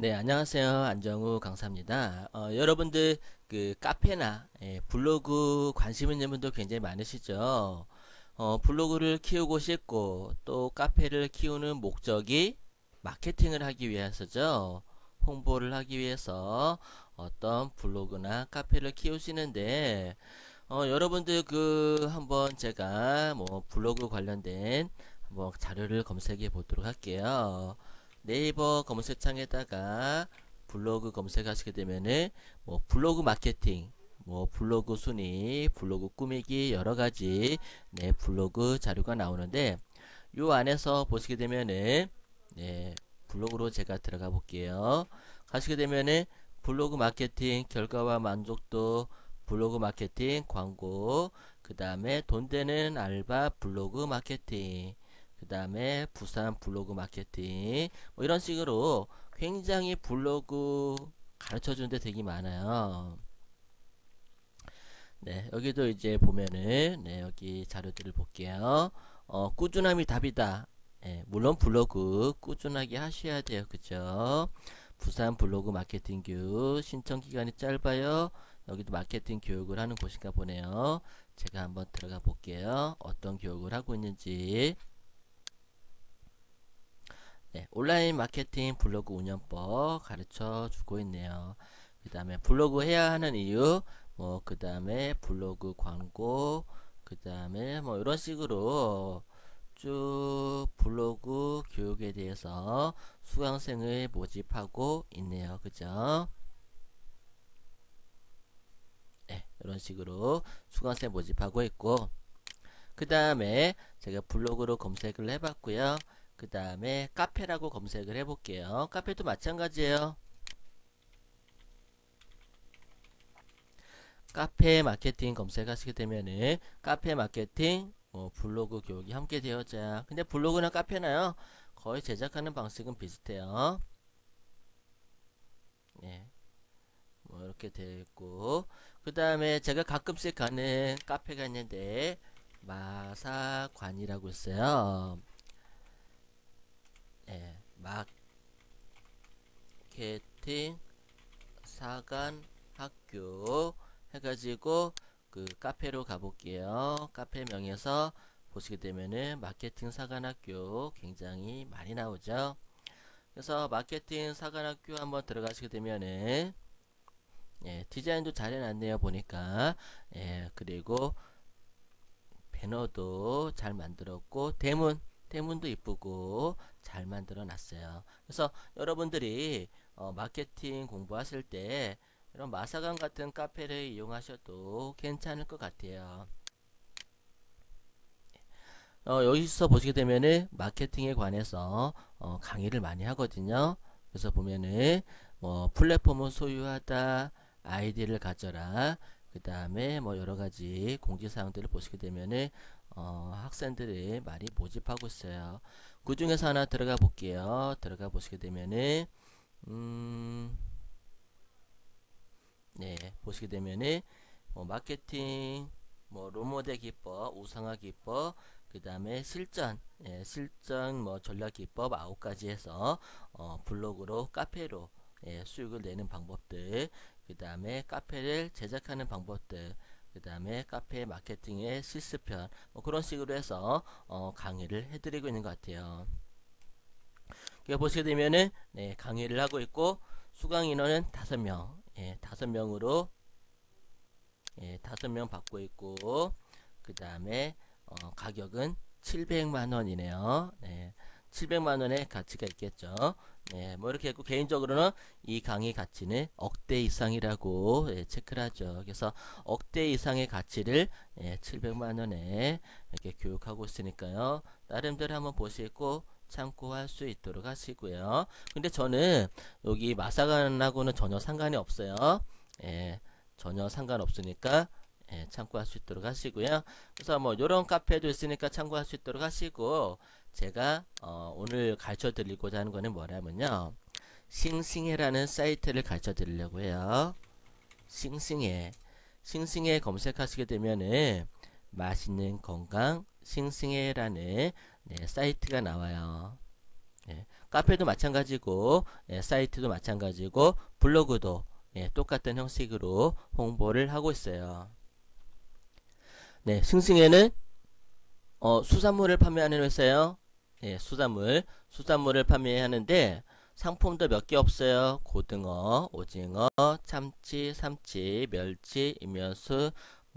네, 안녕하세요. 안정우 강사입니다. 어, 여러분들 그 카페나 예, 블로그 관심 있는 분도 굉장히 많으시죠. 어, 블로그를 키우고 싶고 또 카페를 키우는 목적이 마케팅을 하기 위해서죠. 홍보를 하기 위해서 어떤 블로그나 카페를 키우시는데 어, 여러분들 그 한번 제가 뭐 블로그 관련된 한번 자료를 검색해 보도록 할게요. 네이버 검색창에다가 블로그 검색하시게 되면은 뭐 블로그 마케팅, 뭐 블로그 순위, 블로그 꾸미기 여러 가지 네 블로그 자료가 나오는데 요 안에서 보시게 되면은 네 블로그로 제가 들어가 볼게요. 가시게 되면은 블로그 마케팅 결과와 만족도 블로그 마케팅 광고 그 다음에 돈 되는 알바 블로그 마케팅 그 다음에 부산 블로그 마케팅 뭐 이런 식으로 굉장히 블로그 가르쳐 주는 데 되게 많아요. 네 여기도 이제 보면은 네 여기 자료들을 볼게요. 어, 꾸준함이 답이다. 네, 물론 블로그 꾸준하게 하셔야 돼요. 그죠 부산 블로그 마케팅 교육 신청 기간이 짧아요. 여기도 마케팅 교육을 하는 곳인가 보네요. 제가 한번 들어가 볼게요. 어떤 교육을 하고 있는지 네, 온라인 마케팅 블로그 운영법 가르쳐 주고 있네요. 그 다음에 블로그 해야 하는 이유, 뭐, 그 다음에 블로그 광고, 그 다음에 뭐, 이런 식으로 쭉 블로그 교육에 대해서 수강생을 모집하고 있네요. 그죠? 네, 이런 식으로 수강생 모집하고 있고, 그 다음에 제가 블로그로 검색을 해봤고요. 그 다음에 카페라고 검색을 해볼게요. 카페도 마찬가지예요. 카페 마케팅 검색하시게 되면은 카페 마케팅 뭐 블로그 교육이 함께 되어져야 근데 블로그나 카페나요 거의 제작하는 방식은 비슷해요. 네. 뭐 이렇게 되어 있고 그 다음에 제가 가끔씩 가는 카페가 있는데 마사관이라고 있어요. 예, 마케팅 사관 학교 해가지고 그 카페로 가볼게요. 카페명에서 보시게 되면은 마케팅 사관학교 굉장히 많이 나오죠. 그래서 마케팅 사관학교 한번 들어가시게 되면은 예, 디자인도 잘 해놨네요 보니까 예, 그리고 배너도 잘 만들었고 대문 대문도 이쁘고 잘 만들어 놨어요. 그래서 여러분들이 어, 마케팅 공부하실 때 이런 마사강 같은 카페를 이용하셔도 괜찮을 것 같아요. 어, 여기서 보시게 되면은 마케팅에 관해서 어, 강의를 많이 하거든요. 그래서 보면은 뭐 플랫폼을 소유하다, 아이디를 가져라, 그 다음에 뭐 여러 가지 공지사항들을 보시게 되면은 어, 학생들이 많이 모집하고 있어요. 그 중에서 하나 들어가 볼게요. 들어가 보시게 되면은 음, 네 보시게 되면은 뭐 마케팅 뭐 롤모델 기법, 우상화 기법, 그 다음에 실전, 예, 실전 뭐 전략 기법 아홉 가지 해서 어, 블로그로 카페로 예, 수익을 내는 방법들, 그 다음에 카페를 제작하는 방법들, 그 다음에 카페 마케팅의 실습편 뭐 그런 식으로 해서 어, 강의를 해드리고 있는 것 같아요. 보시게 되면은 네, 강의를 하고 있고 수강 인원은 다섯 명, 예, 다섯 명으로 예, 다섯 명 받고 있고 그 다음에 어, 가격은 700만 원이네요. 네, 700만 원의 가치가 있겠죠. 네, 뭐 이렇게 했고 개인적으로는 이 강의 가치는 억대 이상이라고 예, 체크를 하죠. 그래서 억대 이상의 가치를 예, 700만 원에 이렇게 교육하고 있으니까요. 나름대로 한번 보시고 참고할 수 있도록 하시고요. 근데 저는 여기 마사간하고는 전혀 상관이 없어요. 예, 전혀 상관없으니까 예, 참고할 수 있도록 하시고요. 그래서 뭐 이런 카페도 있으니까 참고할 수 있도록 하시고 제가 어, 오늘 가르쳐 드리고자 하는 거는 뭐냐면요. 싱싱해라는 사이트를 가르쳐 드리려고 해요. 싱싱해. 싱싱해 검색하시게 되면은 맛있는 건강 싱싱해라는 네, 사이트가 나와요. 네, 카페도 마찬가지고 예, 사이트도 마찬가지고 블로그도 예, 똑같은 형식으로 홍보를 하고 있어요. 네, 승승에는 어, 수산물을 판매하는 회사요. 예, 수산물, 수산물을 판매하는데 상품도 몇 개 없어요. 고등어, 오징어, 참치, 삼치, 멸치, 임면수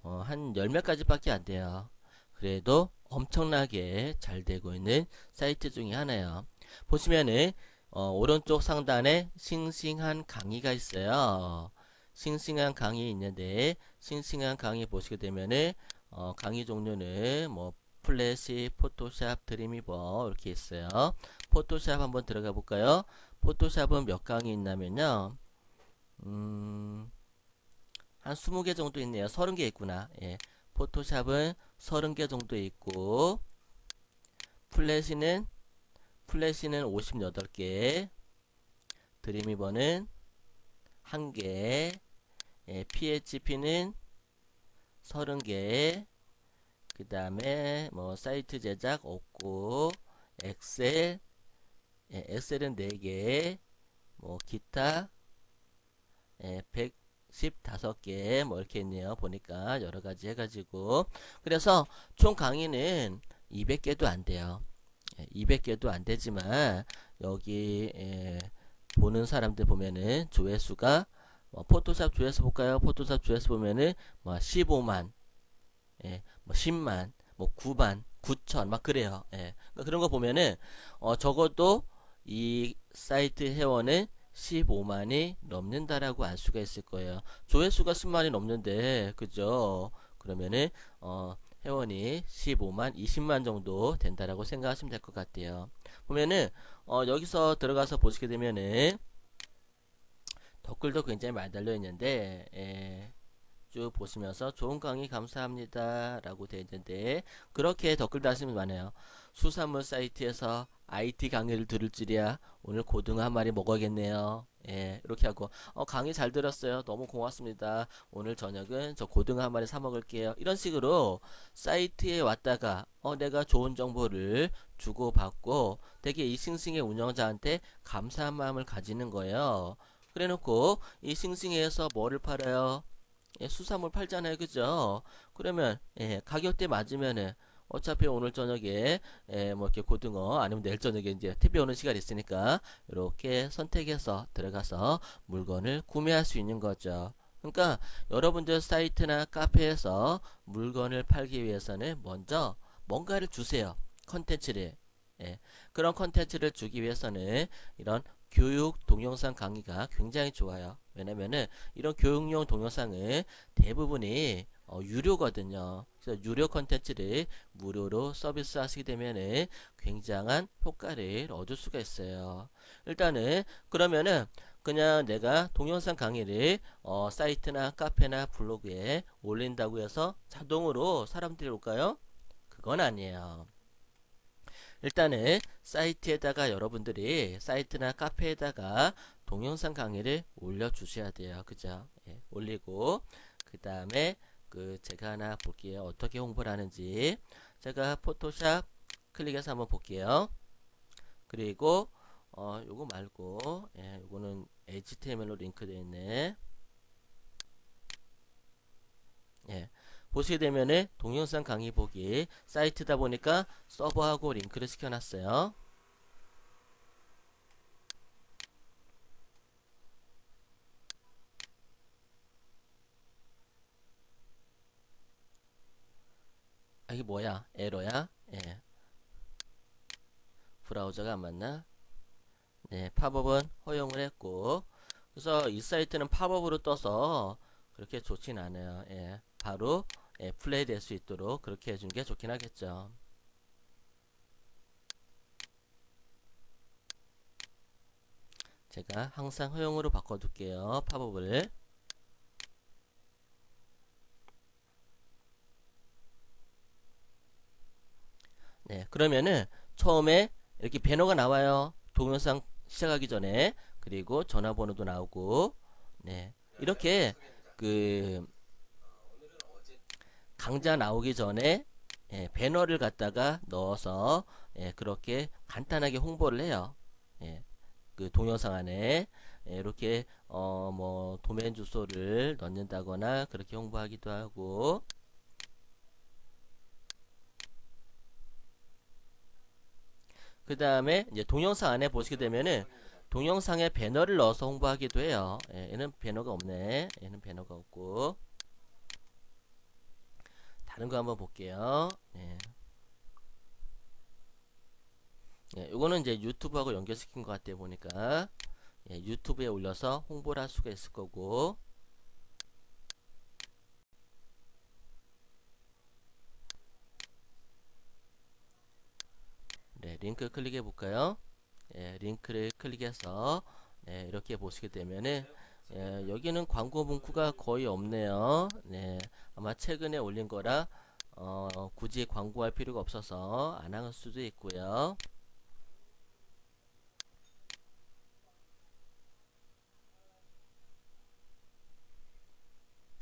어, 한 열몇 가지밖에 안 돼요. 그래도 엄청나게 잘 되고 있는 사이트 중에 하나예요. 보시면은 어, 오른쪽 상단에 싱싱한 강의가 있어요. 싱싱한 강의 있는데 싱싱한 강의 보시게 되면은 어, 강의 종류는 뭐 플래시, 포토샵, 드림위버 이렇게 있어요. 포토샵 한번 들어가 볼까요? 포토샵은 몇 강이 있냐면요. 음, 한 20개 정도 있네요. 30개 있구나. 예. 포토샵은 30개 정도 있고 플래시는 플래시는 58개 드림이버는 1개 예, PHP는 30개 그 다음에 뭐 사이트 제작 없고 엑셀 예, 엑셀은 4개 뭐 기타 예, 115개 뭐 이렇게 있네요. 보니까 여러가지 해가지고. 그래서 총 강의는 200개도 안 돼요. 예, 200개도 안 되지만 여기 예, 보는 사람들 보면은 조회수가 뭐 포토샵 조회수 볼까요? 포토샵 조회수 보면은 뭐 15만 예, 뭐 10만, 뭐 9만, 9천 막 그래요. 예. 그러니까 그런 거 보면은 어 적어도 이 사이트 회원은 15만이 넘는다라고 알 수가 있을 거예요. 조회수가 10만이 넘는데 그죠? 그러면은 어 회원이 15만, 20만 정도 된다라고 생각하시면 될 것 같아요. 보면은 어 여기서 들어가서 보시게 되면은 댓글도 굉장히 많이 달려 있는데 예. 쭉 보시면서 좋은 강의 감사합니다 라고 되어 있는데 그렇게 댓글 다시면 많아요. 수산물 사이트에서 IT 강의를 들을 줄이야 오늘 고등어 한 마리 먹어야겠네요. 예 이렇게 하고 어, 강의 잘 들었어요. 너무 고맙습니다. 오늘 저녁은 저 고등어 한 마리 사 먹을게요. 이런 식으로 사이트에 왔다가 어, 내가 좋은 정보를 주고받고 되게 이 싱싱의 운영자한테 감사한 마음을 가지는 거예요. 그래 놓고 이 싱싱에서 뭐를 팔아요 예, 수산물 팔잖아요. 그죠? 그러면 예, 가격대 맞으면은 어차피 오늘 저녁에 예, 뭐 이렇게 고등어 아니면 내일 저녁에 이제 TV 오는 시간이 있으니까 이렇게 선택해서 들어가서 물건을 구매할 수 있는 거죠. 그러니까 여러분들 사이트나 카페에서 물건을 팔기 위해서는 먼저 뭔가를 주세요. 컨텐츠를. 예, 그런 컨텐츠를 주기 위해서는 이런 교육 동영상 강의가 굉장히 좋아요. 왜냐면은 이런 교육용 동영상은 대부분이 어, 유료거든요. 그래서 유료 컨텐츠를 무료로 서비스 하시게 되면은 굉장한 효과를 얻을 수가 있어요. 일단은 그러면은 그냥 내가 동영상 강의를 어, 사이트나 카페나 블로그에 올린다고 해서 자동으로 사람들이 올까요? 그건 아니에요. 일단은 사이트에다가 여러분들이 사이트나 카페에다가 동영상 강의를 올려 주셔야 돼요. 그죠? 예, 올리고 그 다음에 그 제가 하나 볼게요. 어떻게 홍보를 하는지. 제가 포토샵 클릭해서 한번 볼게요. 그리고 어 요거 말고 예, 요거는 HTML로 링크되어 있네 예. 보시게 되면은 동영상 강의 보기 사이트다 보니까 서버하고 링크를 시켜놨어요. 아, 이게 뭐야? 에러야? 예. 브라우저가 안 맞나? 네, 팝업은 허용을 했고 그래서 이 사이트는 팝업으로 떠서 그렇게 좋진 않아요. 예. 바로 예, 플레이 될 수 있도록 그렇게 해준 게 좋긴 하겠죠. 제가 항상 허용으로 바꿔둘게요. 팝업을. 네, 그러면은 처음에 이렇게 배너가 나와요. 동영상 시작하기 전에 그리고 전화번호도 나오고 네 이렇게 그 강좌 나오기 전에 예, 배너를 갖다가 넣어서 예, 그렇게 간단하게 홍보를 해요. 예, 그 동영상 안에 예, 이렇게 어 뭐 도메인 주소를 넣는다거나 그렇게 홍보하기도 하고 그 다음에 이제 동영상 안에 보시게 되면은 동영상에 배너를 넣어서 홍보하기도 해요. 예, 얘는 배너가 없네. 얘는 배너가 없고 다른 거 한번 볼게요. 예. 예, 이거는 이제 유튜브하고 연결시킨 것 같아 보니까 예, 유튜브에 올려서 홍보를 할 수가 있을 거고 네, 링크 클릭해 볼까요? 예, 링크를 클릭해서 네, 이렇게 보시게 되면은 예, 여기는 광고 문구가 거의 없네요. 네, 아마 최근에 올린 거라 어, 굳이 광고할 필요가 없어서 안 할 수도 있고요.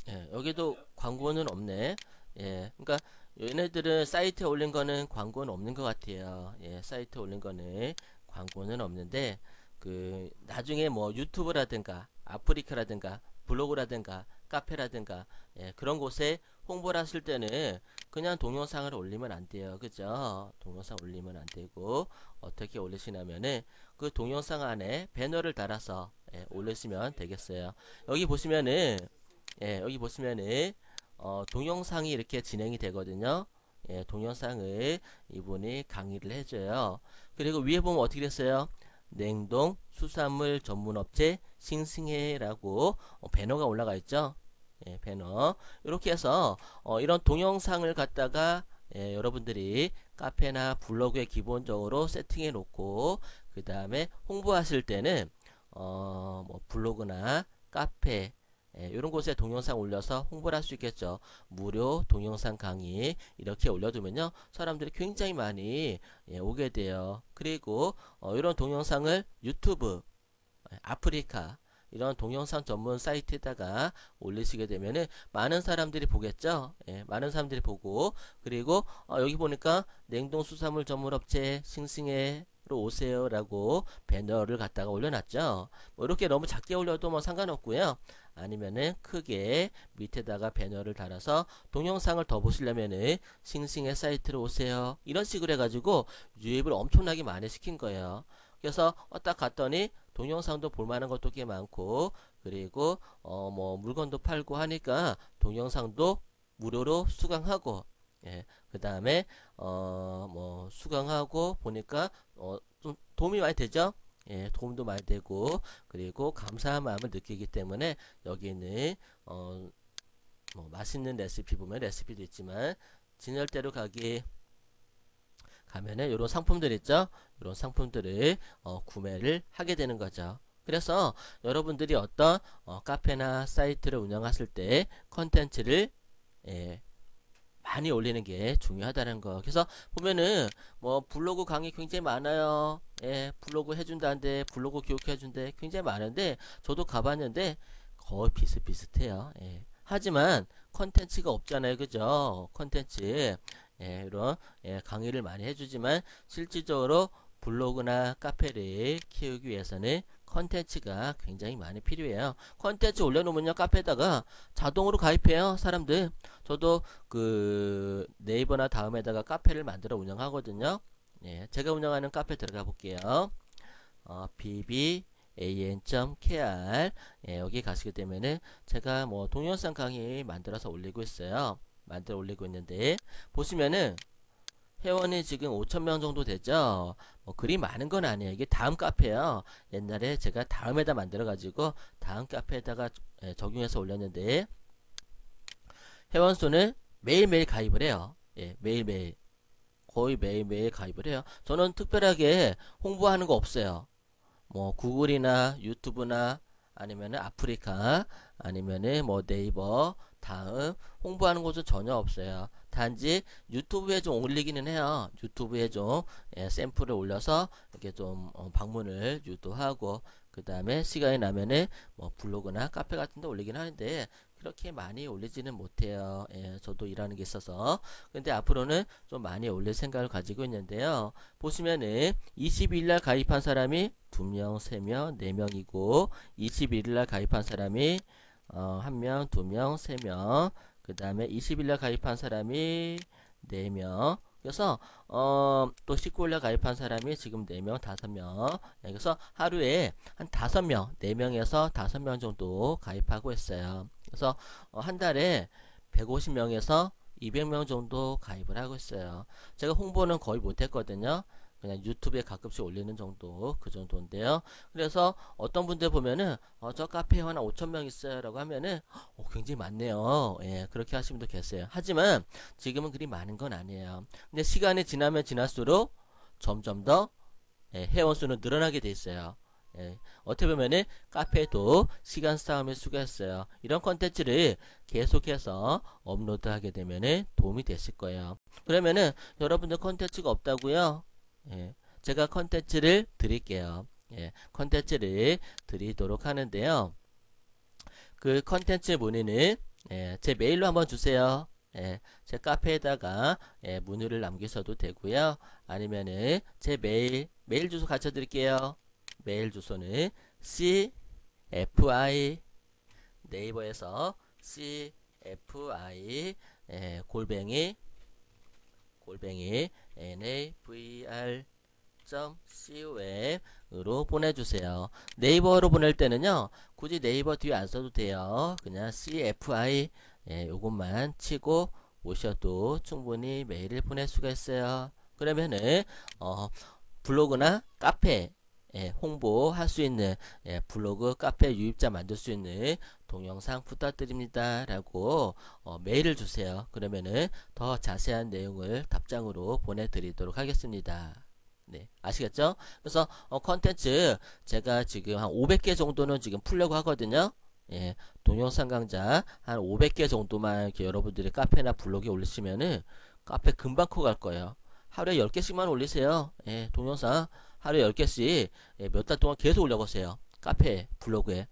예, 여기도 광고는 없네. 예, 그러니까 얘네들은 사이트에 올린 거는 광고는 없는 것 같아요. 예, 사이트에 올린 거는 광고는 없는데 그 나중에 뭐 유튜브라든가 아프리카라든가 블로그라든가 카페라든가 예, 그런 곳에 홍보를 하실 때는 그냥 동영상을 올리면 안 돼요. 그죠? 동영상 올리면 안 되고 어떻게 올리시냐면은 그 동영상 안에 배너를 달아서 예, 올리시면 되겠어요. 여기 보시면은 예, 여기 보시면은 어, 동영상이 이렇게 진행이 되거든요. 예, 동영상을 이분이 강의를 해줘요. 그리고 위에 보면 어떻게 됐어요? 냉동 수산물 전문업체 싱싱해라고 어, 배너가 올라가 있죠. 예, 배너 이렇게 해서 어, 이런 동영상을 갖다가 예, 여러분들이 카페나 블로그에 기본적으로 세팅해 놓고 그 다음에 홍보하실 때는 어, 뭐 블로그나 카페 예, 이런 곳에 동영상 올려서 홍보를 할 수 있겠죠. 무료 동영상 강의 이렇게 올려두면요. 사람들이 굉장히 많이 예, 오게 돼요. 그리고 어, 이런 동영상을 유튜브, 예, 아프리카 이런 동영상 전문 사이트에다가 올리시게 되면은 많은 사람들이 보겠죠. 예, 많은 사람들이 보고 그리고 어, 여기 보니까 냉동 수산물 전문 업체 싱싱해 오세요 라고 배너를 갖다가 올려놨죠. 뭐 이렇게 너무 작게 올려도 뭐 상관없고요. 아니면은 크게 밑에다가 배너를 달아서 동영상을 더 보시려면은 싱싱의 사이트로 오세요. 이런 식으로 해가지고 유입을 엄청나게 많이 시킨 거예요. 그래서 어, 딱 갔더니 동영상도 볼만한 것도 꽤 많고 그리고 어 뭐 물건도 팔고 하니까 동영상도 무료로 수강하고 예, 그 다음에 어 뭐 수강하고 보니까 어 좀 도움이 많이 되죠. 예, 도움도 많이 되고 그리고 감사한 마음을 느끼기 때문에 여기는 어, 뭐 맛있는 레시피 보면 레시피도 있지만 진열대로 가기 가면은 이런 상품들 있죠. 이런 상품들을 어, 구매를 하게 되는 거죠. 그래서 여러분들이 어떤 어, 카페나 사이트를 운영하실 때 컨텐츠를 예, 많이 올리는 게 중요하다는 거. 그래서 보면은 뭐 블로그 강의 굉장히 많아요. 예, 블로그 해준다는데 블로그 교육해준대 굉장히 많은데 저도 가봤는데 거의 비슷비슷해요. 예. 하지만 컨텐츠가 없잖아요. 그죠? 컨텐츠 예, 이런 예, 강의를 많이 해주지만 실질적으로 블로그나 카페를 키우기 위해서는 컨텐츠가 굉장히 많이 필요해요. 컨텐츠 올려놓으면요 카페에다가 자동으로 가입해요 사람들. 저도 그 네이버나 다음에다가 카페를 만들어 운영하거든요. 예, 제가 운영하는 카페 들어가 볼게요. 어, bb an.kr 예, 여기 가시게 되면은 제가 뭐 동영상 강의 만들어서 올리고 있어요. 만들어 올리고 있는데 보시면은 회원이 지금 5천명 정도 되죠. 뭐 그리 많은 건 아니에요. 이게 다음 카페요. 옛날에 제가 다음에다 만들어 가지고 다음 카페에다가 예, 적용해서 올렸는데 회원 수는 매일매일 가입을 해요. 예, 매일매일 거의 매일매일 가입을 해요. 저는 특별하게 홍보하는 거 없어요. 뭐 구글이나 유튜브나 아니면은 아프리카 아니면은 뭐 네이버 다음 홍보하는 곳은 전혀 없어요. 단지 유튜브에 좀 올리기는 해요. 유튜브에 좀 예, 샘플을 올려서 이렇게 좀 어, 방문을 유도하고 그 다음에 시간이 나면은 뭐 블로그나 카페 같은 데 올리긴 하는데 그렇게 많이 올리지는 못해요. 예, 저도 일하는 게 있어서. 근데 앞으로는 좀 많이 올릴 생각을 가지고 있는데요. 보시면은 22일 날 가입한 사람이 2명, 3명, 4명이고 21일 날 가입한 사람이 어, 1명, 2명, 3명. 그 다음에 20일 날 가입한 사람이 4명. 그래서 어, 또 19일날 가입한 사람이 지금 4명, 5명. 그래서 하루에 한 5명, 4명에서 5명 정도 가입하고 있어요. 그래서 어, 한 달에 150명에서 200명 정도 가입을 하고 있어요. 제가 홍보는 거의 못했거든요. 그냥 유튜브에 가끔씩 올리는 정도 그 정도인데요. 그래서 어떤 분들 보면은 어, 저 카페에 한 5천 명 있어요라고 하면은 어, 굉장히 많네요. 예, 그렇게 하시는 분도 계세요. 하지만 지금은 그리 많은 건 아니에요. 근데 시간이 지나면 지날수록 점점 더 예, 회원 수는 늘어나게 돼 있어요. 예, 어떻게 보면은 카페도 시간 싸움일 수가 있어요. 이런 컨텐츠를 계속해서 업로드하게 되면은 도움이 되실 거예요. 그러면은 여러분들 컨텐츠가 없다고요? 예, 제가 컨텐츠를 드릴게요. 예, 컨텐츠를 드리도록 하는데요. 그 컨텐츠 문의는 예, 제 메일로 한번 주세요. 예, 제 카페에다가 예, 문의를 남기셔도 되고요. 아니면은 제 메일 메일 주소 가르쳐 드릴게요. 메일 주소는 cfi 네이버에서 cfi 예, 골뱅이 골뱅이 navr.com으로 보내주세요. 네이버로 보낼 때는요. 굳이 네이버 뒤에 안 써도 돼요. 그냥 cfi 예, 요것만 치고 오셔도 충분히 메일을 보낼 수가 있어요. 그러면은 어, 블로그나 카페 예, 홍보할 수 있는 예, 블로그 카페 유입자 만들 수 있는 동영상 부탁드립니다. 라고 어, 메일을 주세요. 그러면은 더 자세한 내용을 답장으로 보내드리도록 하겠습니다. 네 아시겠죠? 그래서 어, 컨텐츠 제가 지금 한 500개 정도는 지금 풀려고 하거든요. 예, 동영상 강좌 한 500개 정도만 이렇게 여러분들이 카페나 블로그에 올리시면은 카페 금방 커갈 거예요. 하루에 10개씩만 올리세요. 예, 동영상 하루에 10개씩 예, 몇 달 동안 계속 올려보세요. 카페, 블로그에. 예,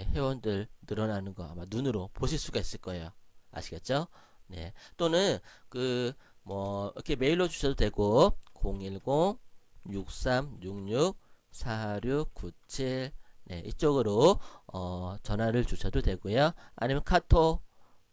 회원들 늘어나는 거 아마 눈으로 보실 수가 있을 거예요. 아시겠죠? 네. 또는 그 뭐 이렇게 메일로 주셔도 되고 010-6366-4697 네, 이쪽으로 어, 전화를 주셔도 되고요. 아니면 카톡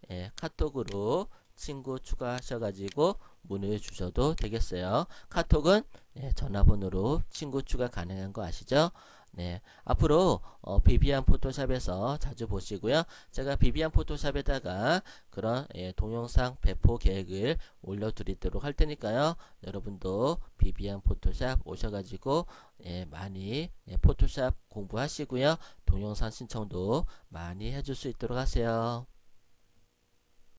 예, 카톡으로 친구 추가하셔가지고 문의 주셔도 되겠어요. 카톡은 네, 전화번호로 친구 추가 가능한 거 아시죠? 네, 앞으로 어, 비비안 포토샵에서 자주 보시고요. 제가 비비안 포토샵에다가 그런 예, 동영상 배포 계획을 올려드리도록 할 테니까요. 여러분도 비비안 포토샵 오셔가지고 예, 많이 예, 포토샵 공부하시고요. 동영상 신청도 많이 해줄 수 있도록 하세요.